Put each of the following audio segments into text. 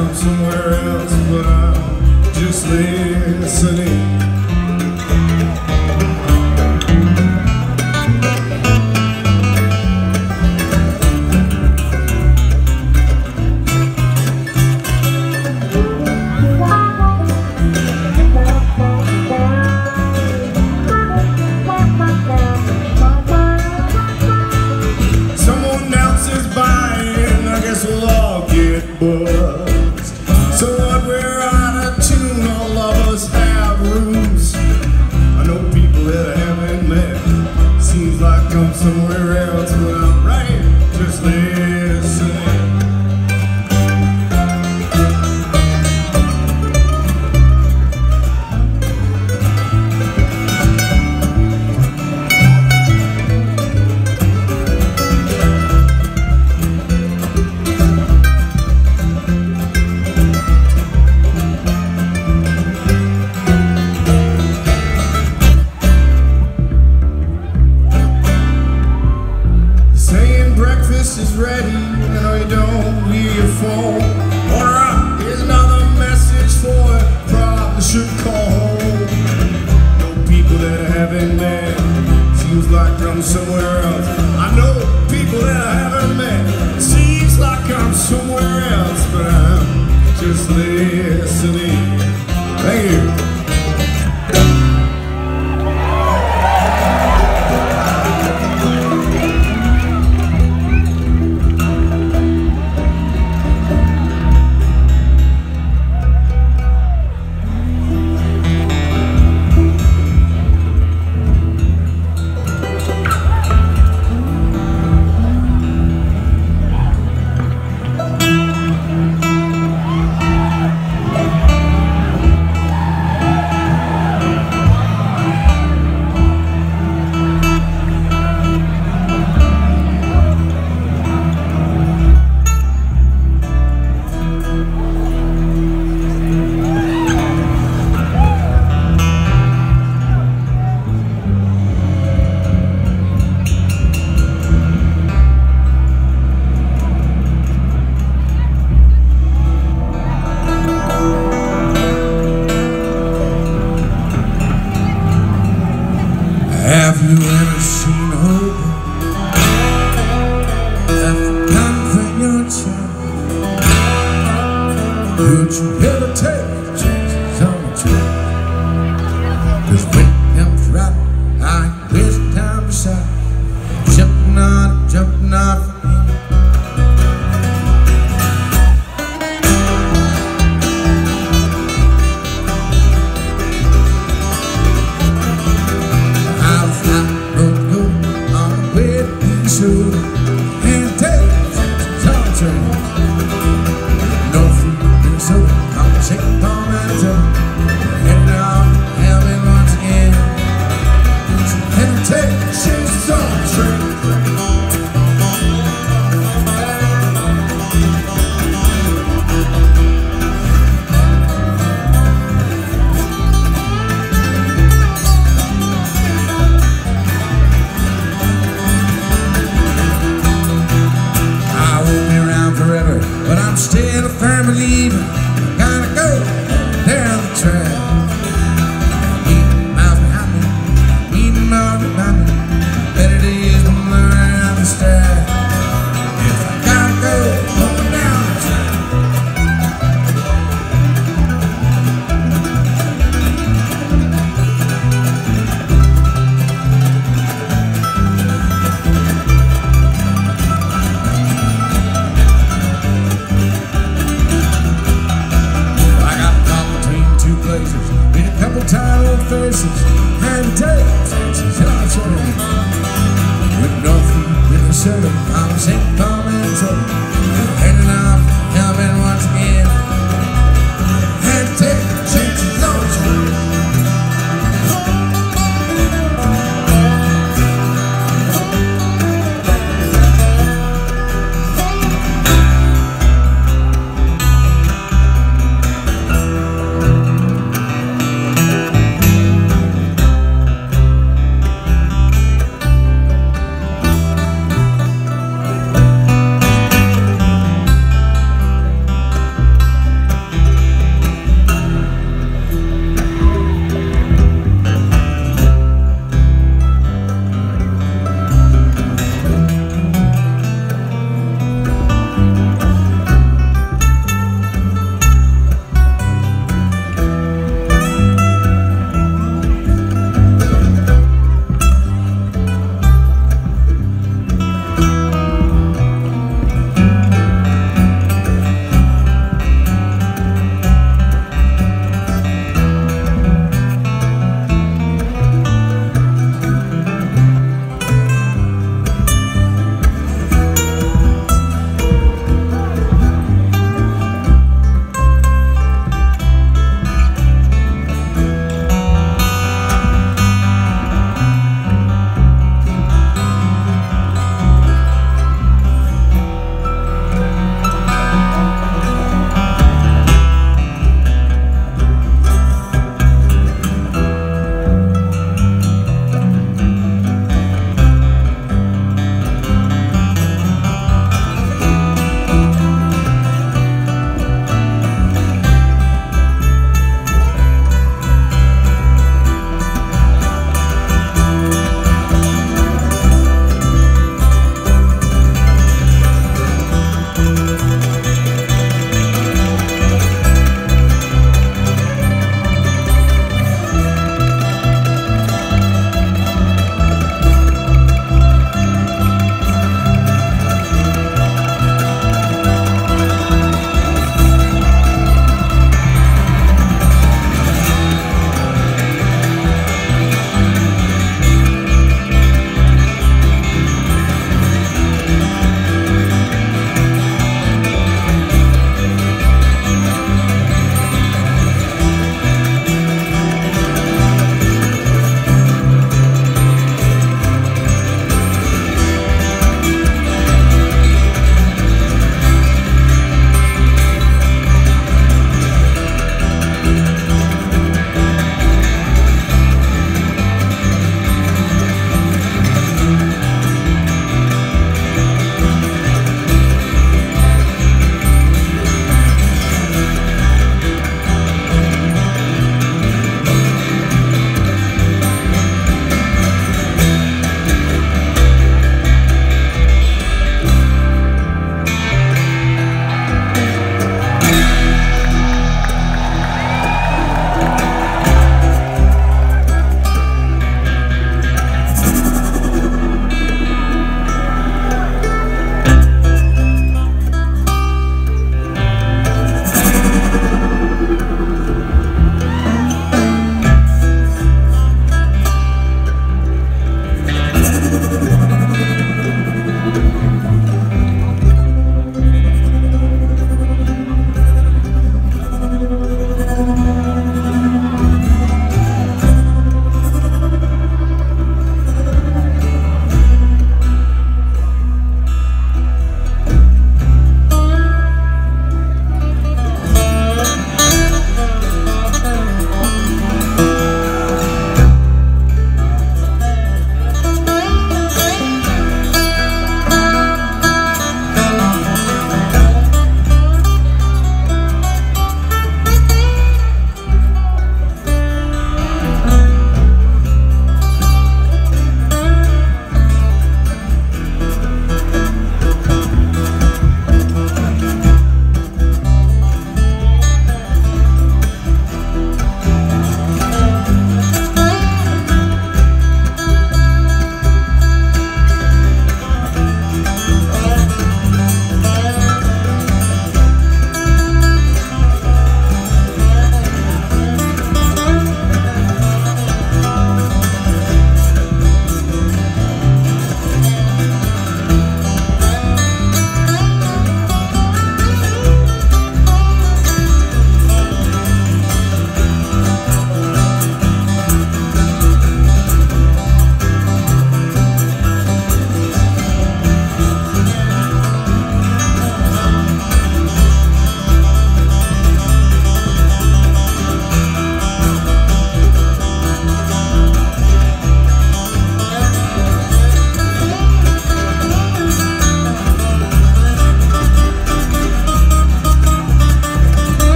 I'm somewhere else, but I'm just listening.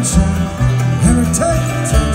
Heritage, heritage.